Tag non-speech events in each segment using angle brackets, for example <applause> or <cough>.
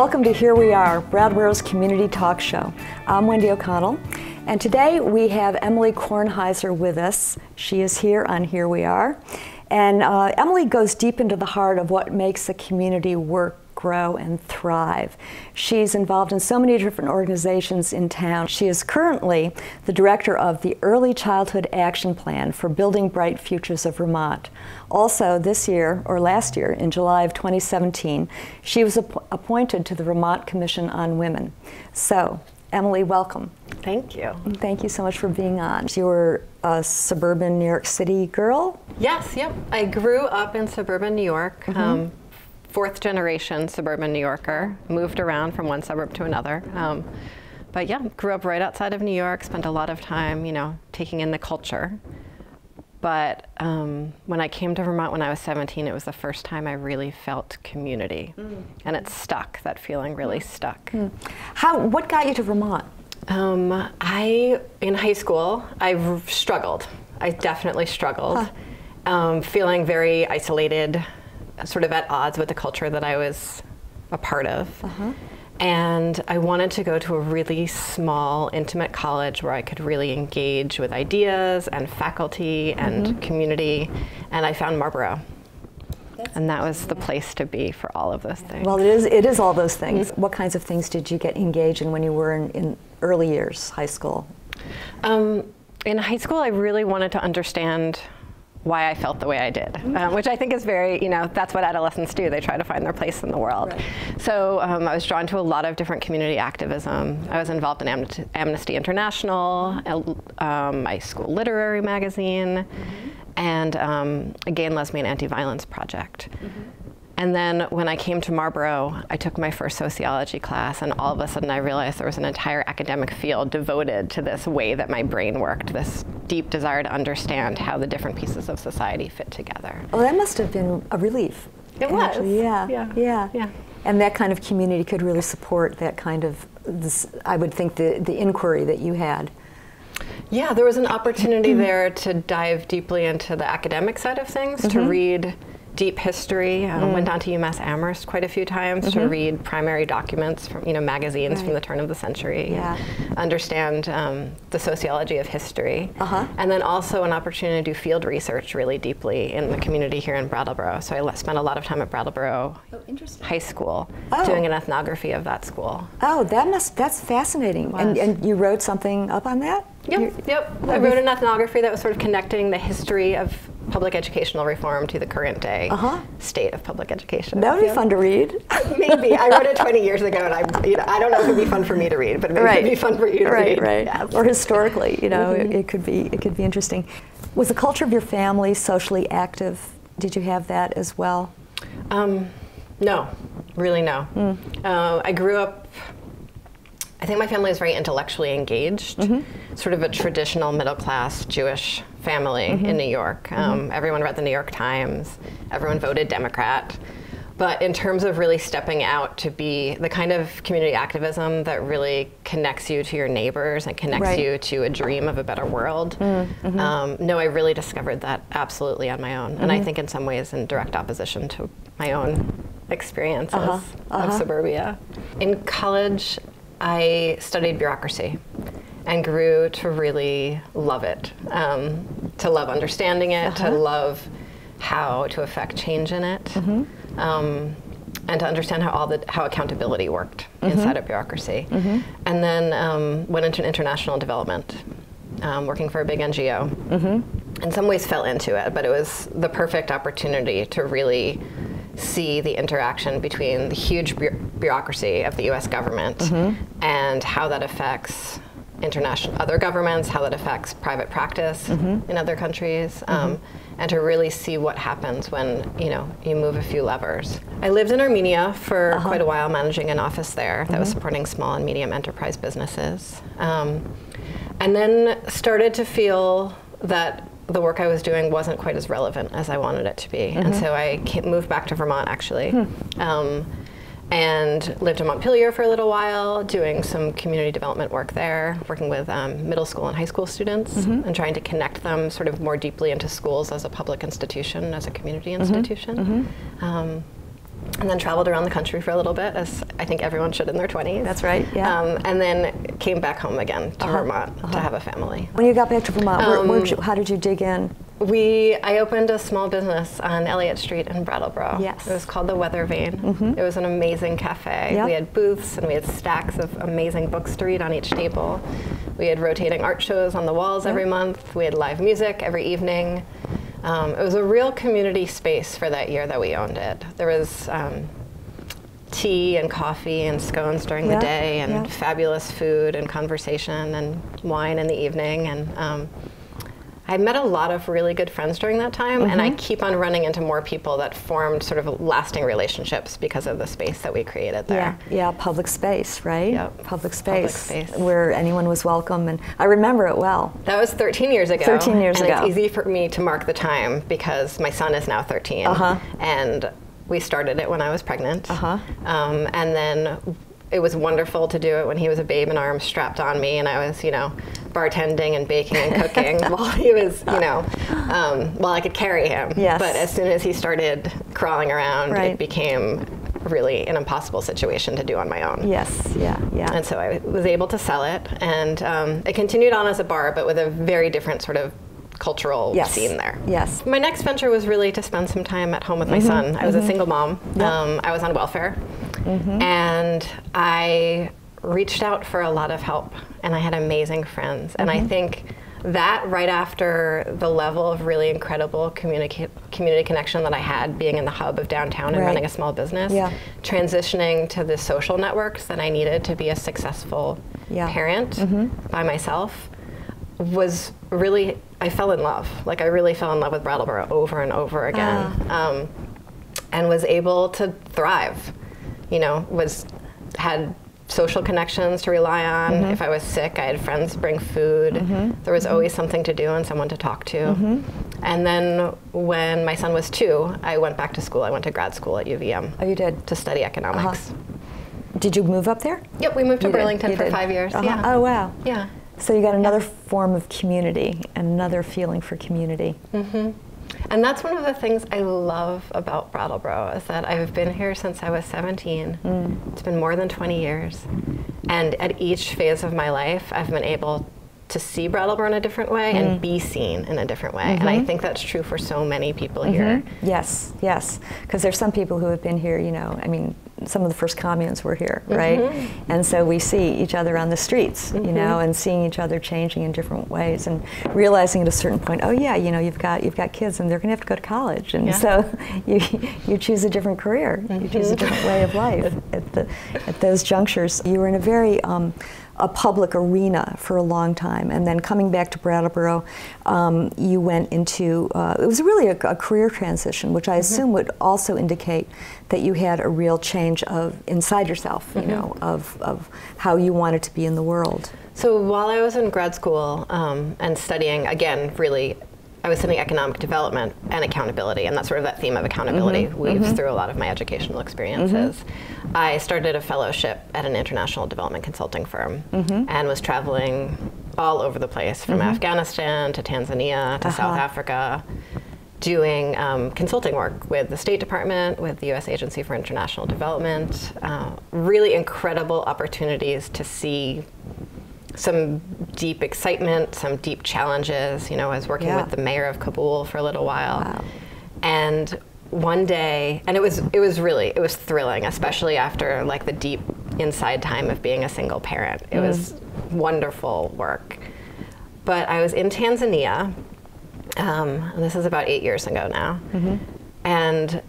Welcome to Here We Are, Brattleboro's community talk show. I'm Wendy O'Connell, and today we have Emilie Kornheiser with us. She is here on Here We Are. And uh, Emilie goes deep into the heart of what makes a community work grow and thrive. She's involved in so many different organizations in town. She is currently the director of the Early Childhood Action Plan for Building Bright Futures of Vermont. Also, this year, or last year, in July of 2017, she was ap appointed to the Vermont Commission on Women. So, Emilie, welcome. Thank you. Thank you so much for being on. You were a suburban New York City girl? Yes, yep. I grew up in suburban New York. Mm -hmm. um, fourth generation suburban New Yorker, moved around from one suburb to another. Um, but yeah, grew up right outside of New York, spent a lot of time, you know, taking in the culture. But um, when I came to Vermont when I was 17, it was the first time I really felt community. Mm. And it stuck, that feeling really stuck. Mm. How, what got you to Vermont? Um, I, in high school, I struggled. I definitely struggled. Huh. Um, feeling very isolated, sort of at odds with the culture that I was a part of. Uh-huh. And I wanted to go to a really small, intimate college where I could really engage with ideas and faculty and mm-hmm. community. And I found Marlboro. That's and that was the place to be for all of those things. Well, it is, it is all those things. Mm-hmm. What kinds of things did you get engaged in when you were in, in early years, high school? Um, in high school, I really wanted to understand why I felt the way I did, um, which I think is very, you know, that's what adolescents do. They try to find their place in the world. Right. So um, I was drawn to a lot of different community activism. I was involved in Amnesty, Amnesty International, um, my school literary magazine, mm -hmm. and um, a gay and lesbian anti-violence project. Mm -hmm. And then when I came to Marlboro, I took my first sociology class, and all of a sudden I realized there was an entire academic field devoted to this way that my brain worked, this deep desire to understand how the different pieces of society fit together. Oh, that must have been a relief. It was. Yeah. Yeah. Yeah. yeah. And that kind of community could really support that kind of, this, I would think, the, the inquiry that you had. Yeah, there was an opportunity there to dive deeply into the academic side of things, mm -hmm. to mm-hmm. read deep history. Um, mm. Went down to UMass Amherst quite a few times mm -hmm. to mm-hmm. read primary documents from you know magazines right. from the turn of the century. Yeah. Understand um, the sociology of history, uh -huh. and then also an opportunity to do field research really deeply in the community here in Brattleboro. So I spent a lot of time at Brattleboro oh, High School oh. doing an ethnography of that school. Oh, that must that's fascinating. And, and you wrote something up on that? Yep, yep. I wrote an ethnography that was sort of connecting the history of public educational reform to the current day uh-huh. state of public education. That would be fun to read. <laughs> maybe I wrote it 20 years ago, and I, you know, I don't know if it'd be fun for me to read, but maybe right. it'd be fun for you to right, read. Right, right, Or historically, you know, mm-hmm. it, it, could be it could be interesting. Was the culture of your family socially active? Did you have that as well? Um, no, really no. Mm. Uh, I grew up I think my family is very intellectually engaged, mm-hmm. sort of a traditional middle class Jewish family mm-hmm. in New York. Mm-hmm. Um, mm-hmm. Everyone read the New York Times, everyone voted Democrat. But in terms of really stepping out to be the kind of community activism that really connects you to your neighbors and connects right. you to a dream of a better world, mm-hmm. um, no, I really discovered that absolutely on my own. And I mm-hmm. think in some ways in direct opposition to my own experiences uh-huh. Uh-huh. of suburbia. In college, I studied bureaucracy and grew to really love it, um, to love understanding it, uh-huh. to love how to affect change in it, mm-hmm. um, and to understand how all the how accountability worked mm-hmm. inside of bureaucracy. Mm-hmm. And then um, went into international development, um, working for a big NGO. Mm-hmm. In some ways, fell into it, but it was the perfect opportunity to really see the interaction between the huge bureaucracy of the U.S. government mm-hmm. and how that affects international other governments, how that affects private practice mm-hmm. in other countries, um, mm-hmm. and to really see what happens when you know you move a few levers. I lived in Armenia for uh-huh. quite a while, managing an office there that was mm-hmm. supporting small and medium enterprise businesses, um, and then started to feel that the work I was doing wasn't quite as relevant as I wanted it to be. Mm-hmm. And so I moved back to Vermont actually. Hmm. Um, and lived in Montpelier for a little while, doing some community development work there, working with um, middle school and high school students, mm-hmm. and trying to connect them sort of more deeply into schools as a public institution, as a community mm-hmm. institution. Mm-hmm. Um, and then traveled around the country for a little bit, as I think everyone should in their 20s. That's right, yeah. Um, and then came back home again to Uh-huh, Vermont to have a family. When you got back to Vermont, Um, where'd you, how did you dig in? We, I opened a small business on Elliott Street in Brattleboro. Yes. It was called the Weather Vane. It was an amazing cafe. Yep. We had booths and we had stacks of amazing books to read on each table. We had rotating art shows on the walls every month. We had live music every evening. Um, it was a real community space for that year that we owned it. There was um, tea and coffee and scones during Yeah, the day and yeah. fabulous food and conversation and wine in the evening and um, I met a lot of really good friends during that time, and Mm-hmm. I keep on running into more people that formed sort of lasting relationships because of the space that we created there. Yeah, yeah, public space, right? Yep. Public space, space. where anyone was welcome, and I remember it well. That was 13 years ago. 13 years and ago. it's easy for me to mark the time because my son is now 13. Uh-huh. And we started it when I was pregnant. Uh-huh. Um, and then it was wonderful to do it when he was a babe in arms strapped on me and I was, you know, bartending and baking and cooking <laughs> while he was, you know, um, while I could carry him. Yes. But as soon as he started crawling around, Right. it became really an impossible situation to do on my own. Yes, yeah, yeah. And so I was able to sell it, and um, it continued on as a bar, but with a very different sort of cultural Yes. scene there. Yes. My next venture was really to spend some time at home with my son. I was a single mom. Um, I was on welfare, and I reached out for a lot of help, and I had amazing friends. And I think that right after the level of really incredible communica- community connection that I had being in the hub of downtown and Right. running a small business, Yeah. transitioning to the social networks that I needed to be a successful Yeah. Mm-hmm. parent by myself was really I fell in love. Like I really fell in love with Brattleboro over and over again, Ah. um, and was able to thrive. You know, was had social connections to rely on. Mm-hmm. If I was sick, I had friends bring food. There was always something to do and someone to talk to. Mm-hmm. And then when my son was two, I went back to school. I went to grad school at UVM oh, you did. to study economics. Did you move up there? Yep, we moved to You Burlington for did. five years. Uh-huh. Yeah. Oh, wow. Yeah. So you got another form of community, another feeling for community. And that's one of the things I love about Brattleboro is that I've been here since I was 17. Hmm. It's been more than 20 years. And at each phase of my life, I've been able to see Brattleboro in a different way and hmm. be seen in a different way. And I mm-hmm. think that's true for so many people mm-hmm. here. Yes, yes. Because there's some people who have been here, you know, I mean, some of the first communes were here, mm-hmm. right? And so we see each other on the streets, you mm-hmm. know, and seeing each other changing in different ways and realizing at a certain point, oh yeah, you know, you've got you've got kids and they're going to have to go to college, and Yeah. so <laughs> you you choose a different career, you choose a mm-hmm. different way of life <laughs> at the at those junctures. You were in a very um, a public arena for a long time, and then coming back to Brattleboro, um, you went into uh, it was really a, a career transition, which I assume would also indicate that you had a real change of inside yourself, you know, of, of how you wanted to be in the world. So while I was in grad school um, and studying, again, really, I was studying economic development and accountability, and that's sort of that theme of accountability weaves through a lot of my educational experiences. I started a fellowship at an international development consulting firm and was traveling all over the place from Afghanistan to Tanzania to South Uh-huh. Africa doing um, consulting work with the State Department, with the U.S. Agency for International Development. Uh, really incredible opportunities to see some deep excitement, some deep challenges. You know, I was working Yeah. with the mayor of Kabul for a little while, Wow. and one day, and it was it was really it was thrilling, especially after like the deep inside time of being a single parent. It was wonderful work. But I was in Tanzania, um, and this is about eight years ago now, and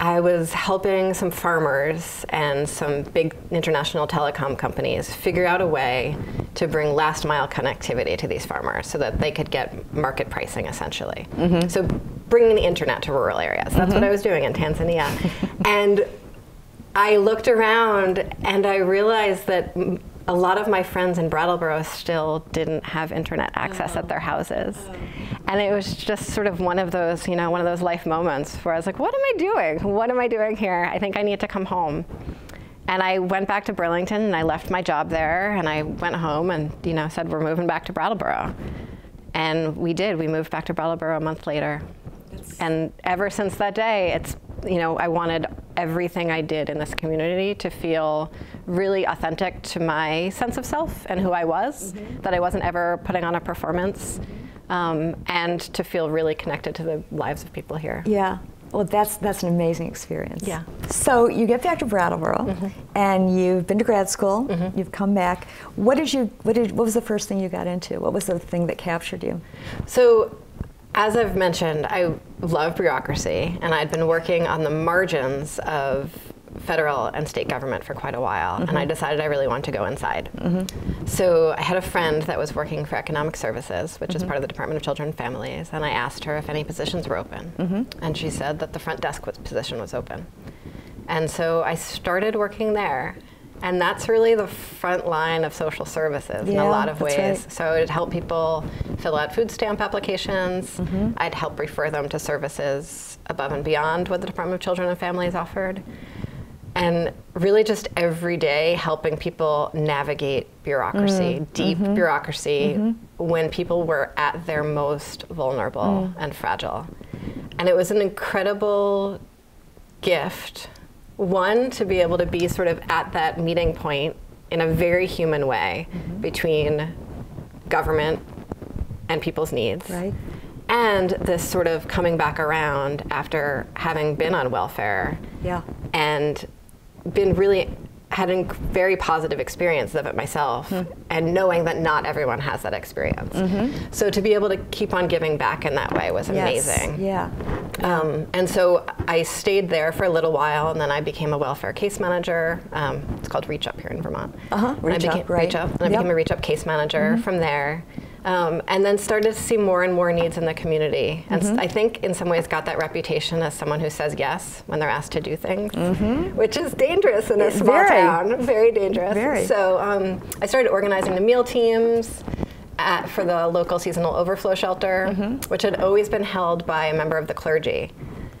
I was helping some farmers and some big international telecom companies figure out a way to bring last mile connectivity to these farmers so that they could get market pricing essentially. Mm-hmm. So bringing the internet to rural areas. That's what mm-hmm. I was doing in Tanzania. <laughs> and I looked around and I realized that m- a lot of my friends in Brattleboro still didn't have internet access at their oh. houses. Oh. And it was just sort of one of those, you know, one of those life moments where I was like, what am I doing? What am I doing here? I think I need to come home. And I went back to Burlington and I left my job there and I went home and, you know, said, we're moving back to Brattleboro. And we did. We moved back to Brattleboro a month later. And ever since that day, it's, you know, I wanted everything I did in this community to feel really authentic to my sense of self and who I was, mm-hmm. that I wasn't ever putting on a performance, um, and to feel really connected to the lives of people here. Yeah. Well, that's that's an amazing experience. Yeah. So you get back to Brattleboro, mm-hmm. and you've been to grad school. Mm-hmm. You've come back. What did you? What did? What was the first thing you got into? What was the thing that captured you? So, as I've mentioned, I love bureaucracy, and I'd been working on the margins of federal and state government for quite a while, mm-hmm. and I mm-hmm. decided I really wanted to go inside. Mm-hmm. So I had a friend that was working for Economic Services, which mm-hmm. is part of the Department of Children and Families, and I asked her if any positions were open, mm-hmm. and she said that the front desk was, position was open. And so I started working there, and that's really the front line of social services yeah, in a lot of ways. Right. So it'd help people fill out food stamp applications. Mm-hmm. I'd help refer them to services above and beyond what the Department of Children and Families offered and really just every day helping people navigate bureaucracy, mm. deep mm-hmm. bureaucracy, mm-hmm. when people were at their most vulnerable mm. and fragile. And it was an incredible gift, one, to be able to be sort of at that meeting point in a very human way mm-hmm. between government and people's needs. Right. And this sort of coming back around after having been on welfare. Yeah. And been really had a very positive experience of it myself mm. and knowing that not everyone has that experience mm-hmm. so to be able to keep on giving back in that way was amazing yes. yeah um, and so i stayed there for a little while and then i became a welfare case manager um, it's called reach up here in vermont uh-huh. reach, became, up, right. reach up and i yep. became a reach up case manager mm-hmm. from there um, and then started to see more and more needs in the community. And mm-hmm. I think in some ways got that reputation as someone who says yes when they're asked to do things, mm-hmm. which is dangerous in a small very, town. Very dangerous. Very. So um, I started organizing the meal teams. At, for the local seasonal overflow shelter, mm-hmm. which had always been held by a member of the clergy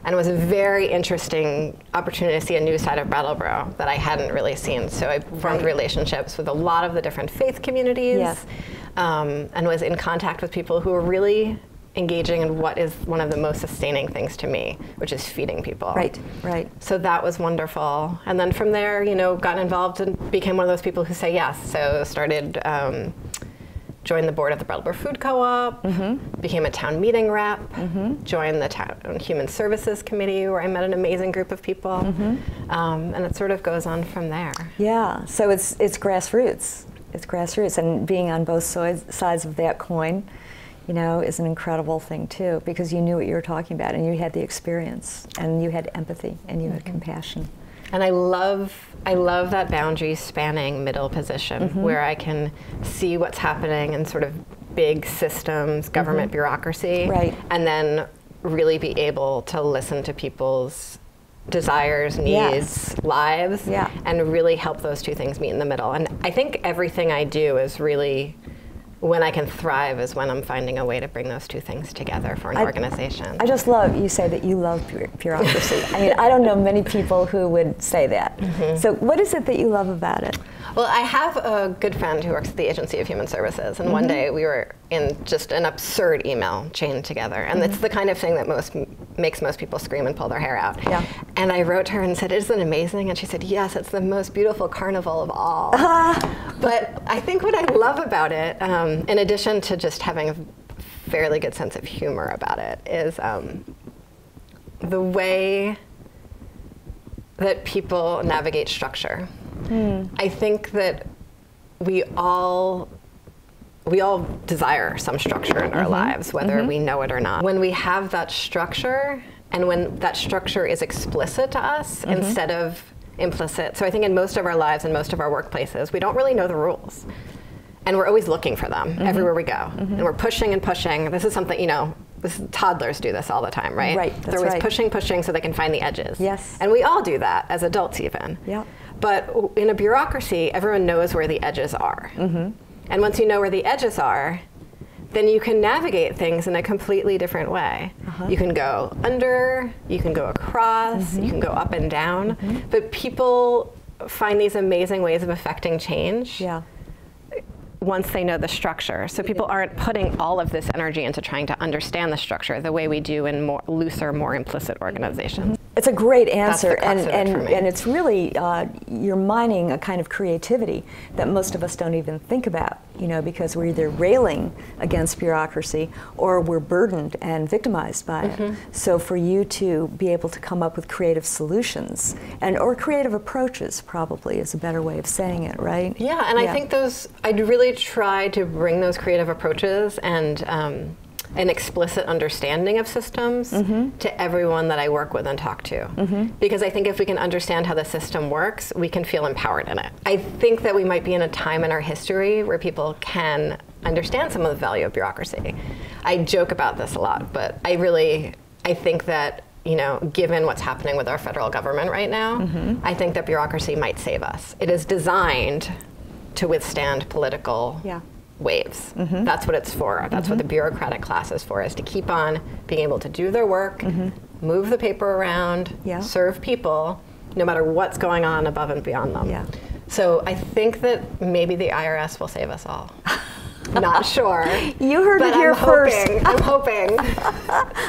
and it was a very interesting opportunity to see a new side of Brattleboro that I hadn't really seen. So I formed right. relationships with a lot of the different faith communities. Yes um, and was in contact with people who were really engaging in what is one of the most sustaining things to me, which is feeding people. Right, right. So that was wonderful. And then from there, you know, got involved and became one of those people who say yes. So started, um, joined the board of the Brattleboro Food Co-op, mm-hmm. became a town meeting rep, mm-hmm. joined the town human services committee where I met an amazing group of people, mm-hmm. um, and it sort of goes on from there. Yeah, so it's it's grassroots it's grassroots, and being on both sides of that coin, you know, is an incredible thing too, because you knew what you were talking about, and you had the experience, and you had empathy, and you mm-hmm. had compassion. And I love, I love that boundary spanning middle position mm-hmm. where I can see what's happening in sort of big systems, government mm-hmm. bureaucracy, right. and then really be able to listen to people's desires, needs, yes. lives, yeah. and really help those two things meet in the middle. And I think everything I do is really when I can thrive is when I'm finding a way to bring those two things together for an I, organization. I just love you say that you love bureaucracy. I mean, I don't know many people who would say that. Mm-hmm. So, what is it that you love about it? Well, I have a good friend who works at the Agency of Human Services, and mm-hmm. one day we were in just an absurd email chain together, and mm-hmm. it's the kind of thing that most makes most people scream and pull their hair out. Yeah. And I wrote her and said, "Isn't it amazing?" And she said, "Yes, it's the most beautiful carnival of all." but I think what I love about it, um, in addition to just having a fairly good sense of humor about it, is um, the way that people navigate structure. Mm. I think that we all we all desire some structure in our mm-hmm. lives, whether mm-hmm. we know it or not. When we have that structure, and when that structure is explicit to us mm-hmm. instead of implicit. So I think in most of our lives and most of our workplaces, we don't really know the rules. And we're always looking for them mm-hmm. everywhere we go. Mm-hmm. And we're pushing and pushing. This is something, you know, this, toddlers do this all the time, right? Right. They're always right. pushing, pushing so they can find the edges. Yes. And we all do that as adults, even. Yeah. But in a bureaucracy, everyone knows where the edges are. Mm-hmm. And once you know where the edges are, then you can navigate things in a completely different way. Uh-huh. You can go under, you can go across, mm-hmm. you can go up and down. Mm-hmm. But people find these amazing ways of affecting change. Yeah once they know the structure. So people aren't putting all of this energy into trying to understand the structure the way we do in more looser, more implicit organizations. It's a great answer, and and and it's really uh, you're mining a kind of creativity that most of us don't even think about. You know, because we're either railing against bureaucracy or we're burdened and victimized by mm-hmm. it. So for you to be able to come up with creative solutions and or creative approaches, probably is a better way of saying it, right? Yeah, and yeah. I think those I'd really try to bring those creative approaches and. Um, an explicit understanding of systems mm-hmm. to everyone that I work with and talk to. Mm-hmm. Because I think if we can understand how the system works, we can feel empowered in it. I think that we might be in a time in our history where people can understand some of the value of bureaucracy. I joke about this a lot, but I really I think that you know, given what's happening with our federal government right now, mm-hmm. I think that bureaucracy might save us. It is designed to withstand political yeah waves. Mm-hmm. That's what it's for. That's mm-hmm. what the bureaucratic class is for, is to keep on being able to do their work, mm-hmm. move the paper around, yeah. serve people, no matter what's going on above and beyond them. Yeah. So I think that maybe the IRS will save us all. <laughs> Not sure. <laughs> you heard it here I'm first. Hoping, I'm <laughs> hoping.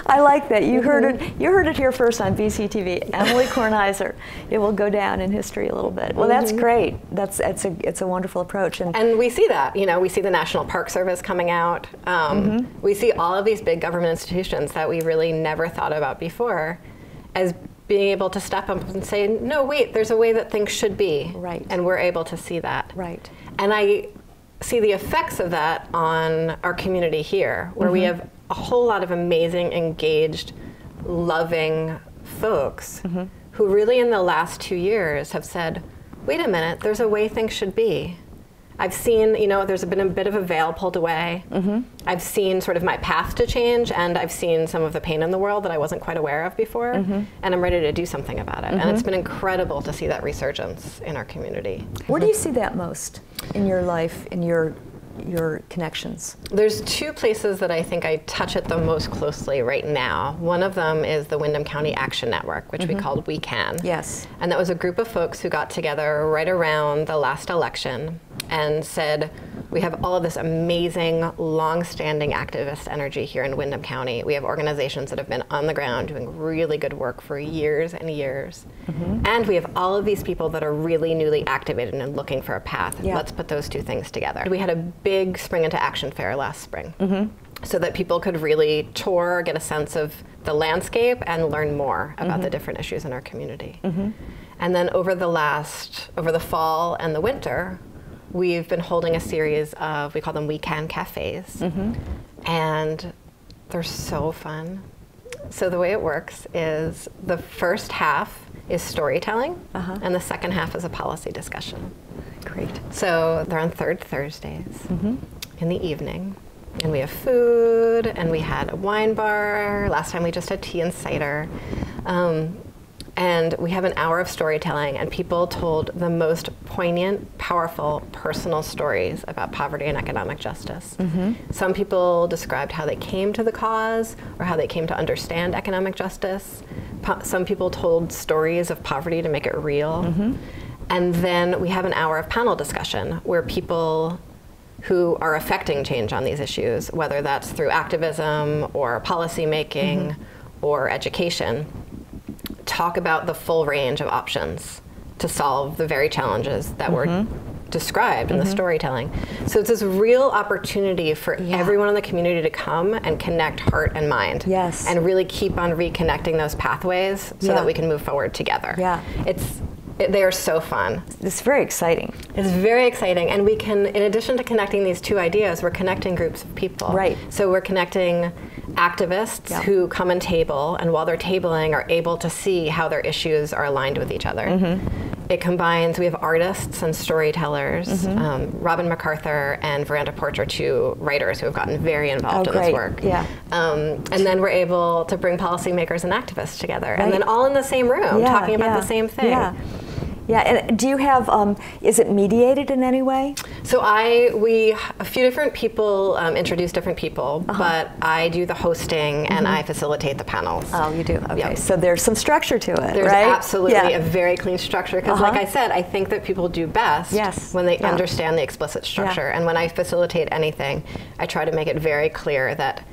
I like that. You mm-hmm. heard it. Mm-hmm. You heard it here first on BCTV. Emilie Kornheiser. It will go down in history a little bit. Well, mm-hmm. that's great. That's it's a it's a wonderful approach. And and we see that. You know, we see the National Park Service coming out. Um, mm-hmm. We see all of these big government institutions that we really never thought about before, as being able to step up and say, no, wait, there's a way that things should be. Right. And we're able to see that. Right. And I see the effects of that on our community here, where mm-hmm. we have a whole lot of amazing, engaged, loving folks mm-hmm. who really, in the last two years, have said, wait a minute, there's a way things should be. I've seen, you know, there's been a bit of a veil pulled away. Mm-hmm. I've seen sort of my path to change, and I've seen some of the pain in the world that I wasn't quite aware of before, mm-hmm. and I'm ready to do something about it. Mm-hmm. And it's been incredible to see that resurgence in our community. Where do you see that most in your life, in your your connections? There's two places that I think I touch it the most closely right now. One of them is the Windham County Action Network, which mm-hmm. we called We Can. Yes. And that was a group of folks who got together right around the last election and said, we have all of this amazing, long-standing activist energy here in Windham County. We have organizations that have been on the ground doing really good work for years and years. Mm-hmm. And we have all of these people that are really newly activated and looking for a path. Yeah. Let's put those two things together. We had a big Spring into Action fair last spring. Mm-hmm. So that people could really tour, get a sense of the landscape, and learn more about mm-hmm. the different issues in our community. Mm-hmm. And then over the last, over the fall and the winter, we've been holding a series of, we call them We Can Cafes. Mm-hmm. And they're so fun. So the way it works is the first half is storytelling, uh-huh. and the second half is a policy discussion. Great. So they're on third Thursdays mm-hmm. in the evening. And we have food, and we had a wine bar. Last time we just had tea and cider. Um, and we have an hour of storytelling, and people told the most poignant, powerful, personal stories about poverty and economic justice. Mm-hmm. Some people described how they came to the cause or how they came to understand economic justice. Po- some people told stories of poverty to make it real. Mm-hmm. And then we have an hour of panel discussion where people who are affecting change on these issues, whether that's through activism or policy making mm-hmm. or education, talk about the full range of options to solve the very challenges that mm-hmm. were described mm-hmm. in the mm-hmm. storytelling. So it's this real opportunity for yeah. everyone in the community to come and connect heart and mind. Yes. And really keep on reconnecting those pathways so yeah. that we can move forward together. Yeah. It's it, they are so fun. It's very exciting. It's very exciting. And we can, in addition to connecting these two ideas, we're connecting groups of people. Right. So we're connecting activists yeah. who come and table, and while they're tabling, are able to see how their issues are aligned with each other. Mm-hmm. It combines, we have artists and storytellers. Mm-hmm. Um, Robin MacArthur and Verandah Porche are two writers who have gotten very involved oh, in this work. Yeah. Um, and then we're able to bring policymakers and activists together, right. and then all in the same room yeah, talking about yeah. the same thing. Yeah. Yeah, and do you have? Um, is it mediated in any way? So I, we, a few different people um, introduce different people, uh-huh. but I do the hosting mm-hmm. and I facilitate the panels. Oh, you do. Okay, yep. so there's some structure to it. There's right? absolutely yeah. a very clean structure because, uh-huh. like I said, I think that people do best yes. when they yeah. understand the explicit structure. Yeah. And when I facilitate anything, I try to make it very clear that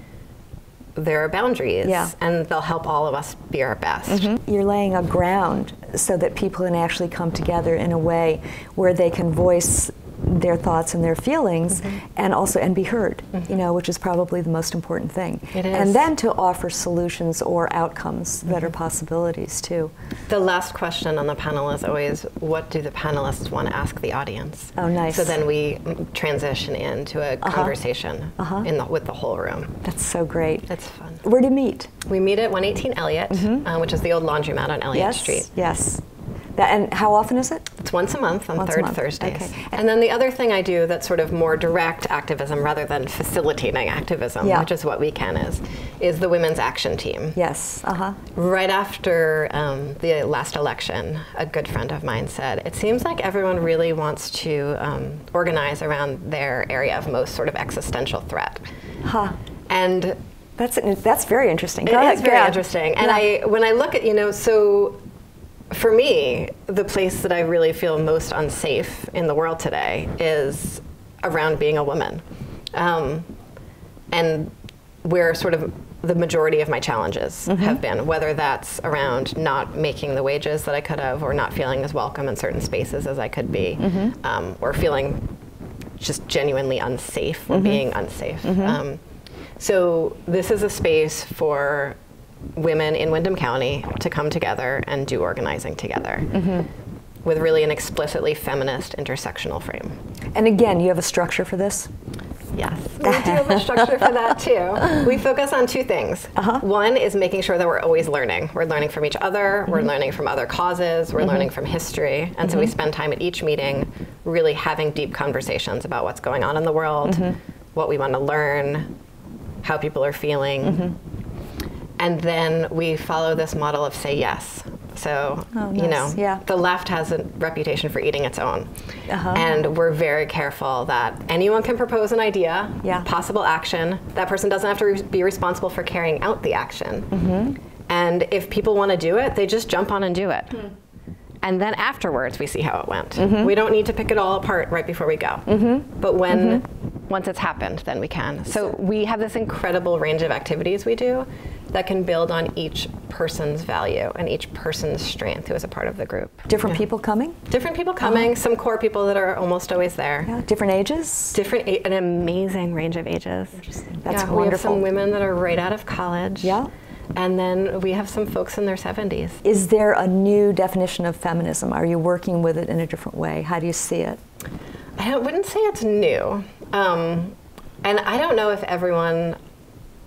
there are boundaries Yeah. and they'll help all of us be our best. Mm-hmm. You're laying a ground so that people can actually come together in a way where they can voice their thoughts and their feelings Mm-hmm. and also and be heard you know which is probably the most important thing It is. and then to offer solutions or outcomes that Mm-hmm. are possibilities too The last question on the panel is always what do the panelists want to ask the audience? Oh, nice. So then we transition into a conversation Uh-huh. in the, with the whole room. that's so great that's fun. where to meet We meet at 118 Elliott, uh, which is the old laundromat on Elliott Mm-hmm. yes Street. yes that, and how often is it It's once a month on Once third month, Thursdays. okay. And then the other thing I do that's sort of more direct activism rather than facilitating activism, Yeah. which is what we can is, is the Women's Action Team. yes uh-huh Right after um, the last election, a good friend of mine said, It seems like everyone really wants to um, organize around their area of most sort of existential threat. huh And that's that's very interesting it ahead, is very interesting. And Yeah. I, when I look at, you know, so for me, the place that I really feel most unsafe in the world today is around being a woman. Um, and where sort of the majority of my challenges have been, whether that's around not making the wages that I could have, or not feeling as welcome in certain spaces as I could be, um, or feeling just genuinely unsafe or being unsafe. Um, so this is a space for women in Windham County to come together and do organizing together with really an explicitly feminist intersectional frame. and again you have a structure for this Yes, we do have a structure for that too. <laughs> We focus on two things. Uh-huh. One is making sure that we're always learning. We're learning from each other, we're mm-hmm. learning from other causes, we're mm-hmm. learning from history. And so we mm-hmm. spend time at each meeting really having deep conversations about what's going on in the world, what we want to learn, how people are feeling. And then we follow this model of say yes. So, Oh, you know. Yeah. the left has a reputation for eating its own. Uh-huh. And we're very careful that anyone can propose an idea, Yeah. possible action. That person doesn't have to re- be responsible for carrying out the action. Mm-hmm. And if people want to do it, they just jump on and do it. And then afterwards, we see how it went. Mm-hmm. We don't need to pick it all apart right before we go. But when once it's happened, then we can. So we have this incredible range of activities we do that can build on each person's value and each person's strength who is a part of the group. different people coming Different people coming, some core people that are almost always there. yeah different ages Different, a- an amazing range of ages. That's yeah, We have some women that are right out of college. Yeah. And then we have some folks in their 70s. Is there a new definition of feminism? Are you working with it in a different way? How do you see it? I wouldn't say it's new. Um, and I don't know if everyone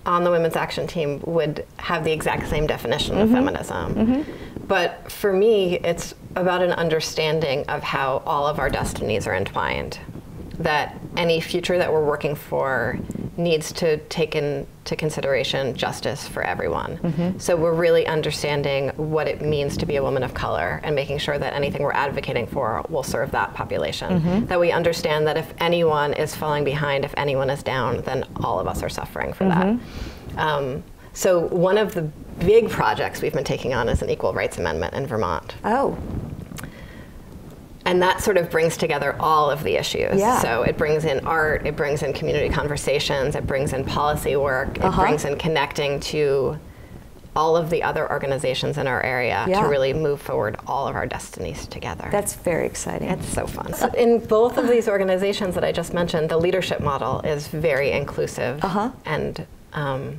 on the Women's Action Team would have the exact same definition of mm-hmm. feminism. Mm-hmm. But for me, it's about an understanding of how all of our destinies are entwined. That any future that we're working for needs to take into consideration justice for everyone. Mm-hmm. So we're really understanding what it means to be a woman of color and making sure that anything we're advocating for will serve that population. Mm-hmm. That we understand that if anyone is falling behind, if anyone is down, then all of us are suffering for that. Mm-hmm. Um, so one of the big projects we've been taking on is an equal rights amendment in Vermont. Oh, And that sort of brings together all of the issues. Yeah. So it brings in art, it brings in community conversations, it brings in policy work, it Uh-huh. brings in connecting to all of the other organizations in our area Yeah. to really move forward all of our destinies together. that's very exciting. it's so fun. So in both of these organizations that I just mentioned, the leadership model is very inclusive Uh-huh. and um,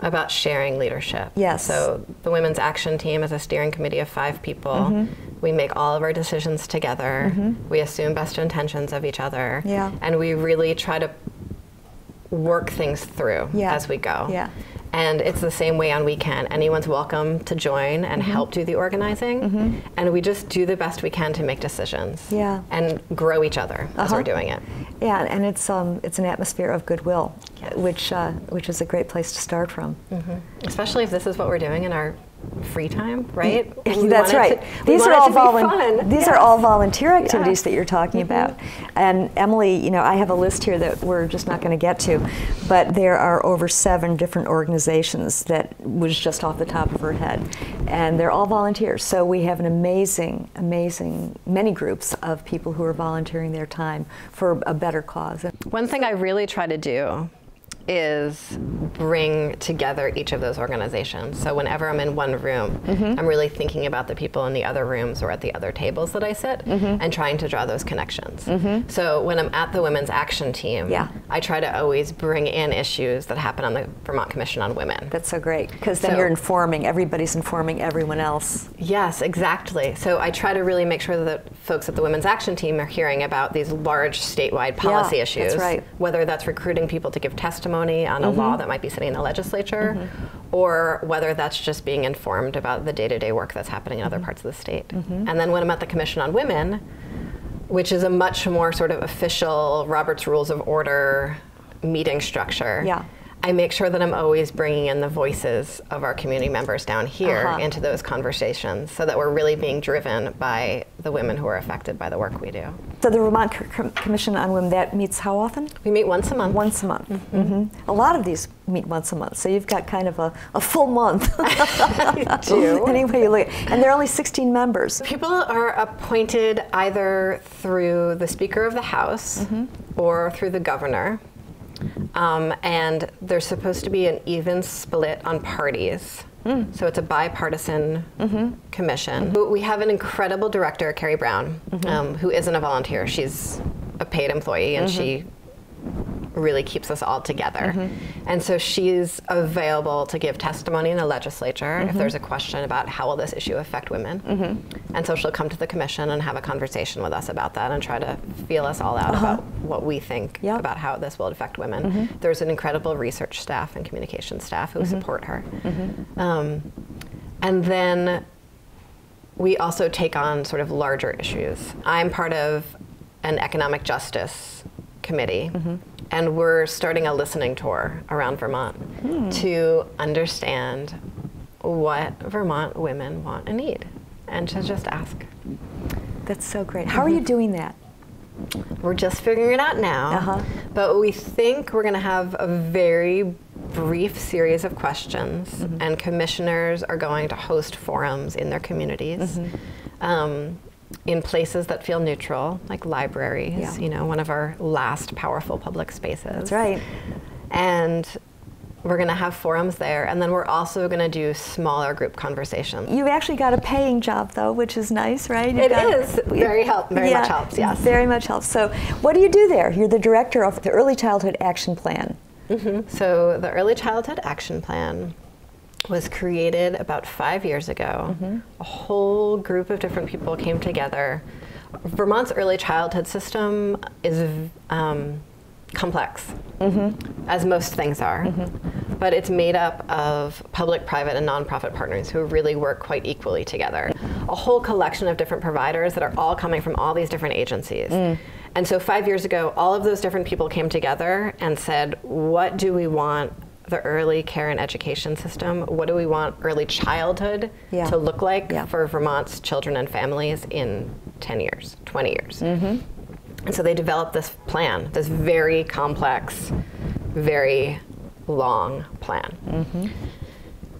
about sharing leadership. Yes. So the Women's Action Team is a steering committee of five people. We make all of our decisions together. We assume best intentions of each other. Yeah. And we really try to work things through Yeah. as we go. Yeah. And it's the same way on We Can. Anyone's welcome to join and Mm-hmm. help do the organizing. And we just do the best we can to make decisions. Yeah. And grow each other as Uh-huh. we're doing it. yeah, and it's um, it's an atmosphere of goodwill, Yes. which uh, which is a great place to start from. Especially if this is what we're doing in our free time, right? We Mm, That's right. to- these are all to volun- fun. These Yes. are all volunteer activities Yeah. that you're talking about. And Emilie, you know, I have a list here that we're just not going to get to, but there are over seven different organizations that was just off the top of her head, and they're all volunteers. So we have an amazing, amazing many groups of people who are volunteering their time for a better cause. One thing I really try to do is bring together each of those organizations. So whenever I'm in one room, mm-hmm. I'm really thinking about the people in the other rooms or at the other tables that I sit mm-hmm. and trying to draw those connections. Mm-hmm. So when I'm at the Women's Action Team, Yeah. I try to always bring in issues that happen on the Vermont Commission on Women. That's so great because then So- you're informing, everybody's informing everyone else. Yes, exactly. So I try to really make sure that folks at the Women's Action Team are hearing about these large statewide policy that's issues. right. Whether that's recruiting people to give testimony on a law mm-hmm. that might be sitting in the legislature, mm-hmm. or whether that's just being informed about the day to day work that's happening in other mm-hmm. parts of the state. And then when I'm at the Commission on Women, which is a much more sort of official Robert's Rules of Order meeting structure. Yeah. I make sure that I'm always bringing in the voices of our community members down here Uh-huh. into those conversations so that we're really being driven by the women who are affected by the work we do. So the Vermont C- Com- Commission on Women, that meets how often? We meet once a month. Once a month. hmm A lot of these meet once a month, so you've got kind of a, a full month. <laughs> do. <laughs> anyway, you look, and there are only 16 members. People are appointed either through the Speaker of the House or through the Governor. Um, and there's supposed to be an even split on parties. So it's a bipartisan commission. But we have an incredible director, Cary Brown, um, who isn't a volunteer. She's a paid employee and she really keeps us all together. Mm-hmm. And so she's available to give testimony in the legislature if mm-hmm. there's a question about how will this issue affect women. Mm-hmm. And so she'll come to the commission and have a conversation with us about that and try to feel us all out uh-huh. about what we think Yep. about how this will affect women. There's an incredible research staff and communication staff who support her. Um, and then we also take on sort of larger issues. I'm part of an economic justice committee, and we're starting a listening tour around Vermont to understand what Vermont women want and need, and to just ask. That's so great. How are you doing that? We're just figuring it out now, Uh-huh. but we think we're going to have a very brief series of questions, Mm-hmm. and commissioners are going to host forums in their communities. Mm-hmm. Um, in places that feel neutral, like libraries, Yeah. you know, one of our last powerful public spaces. That's right. And we're going to have forums there, and then we're also going to do smaller group conversations. You've actually got a paying job though, which is nice, right? You've It got- is very help, very much helps. Yes. Very much helps. So, what do you do there? You're the director of the Early Childhood Action Plan. Mm-hmm. So the Early Childhood Action Plan was created about five years ago. Mm-hmm. A whole group of different people came together. Vermont's early childhood system is um, complex, mm-hmm. as most things are, mm-hmm. but it's made up of public, private, and nonprofit partners who really work quite equally together. A whole collection of different providers that are all coming from all these different agencies. Mm. And so five years ago, all of those different people came together and said, what do we want the early care and education system? What do we want early childhood Yeah. to look like Yeah. for Vermont's children and families in 10 years, 20 years? Mm-hmm. And so they developed this plan, this very complex, very long plan. Mm-hmm.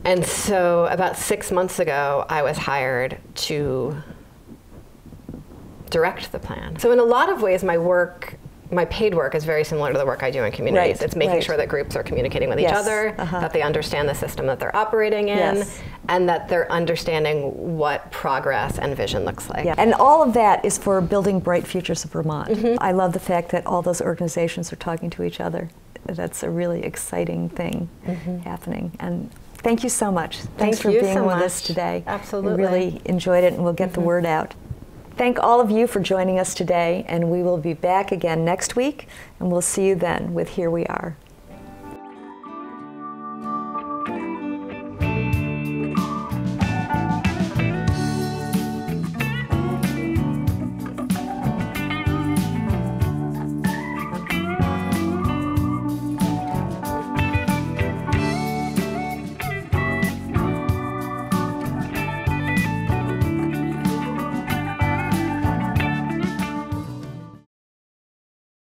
And so about six months ago, I was hired to direct the plan. So in a lot of ways, my work, my paid work is very similar to the work I do in communities. Right, It's making right. sure that groups are communicating with Yes, each other, uh-huh. that they understand the system that they're operating in, Yes. and that they're understanding what progress and vision looks like. Yeah. And all of that is for building bright futures of Vermont. Mm-hmm. I love the fact that all those organizations are talking to each other. That's a really exciting thing happening. And thank you so much. Thanks Mm-hmm. Thank for being so with us today. Absolutely. We really enjoyed it and we'll get the word out. Thank all of you for joining us today, and we will be back again next week, and we'll see you then with Here We Are.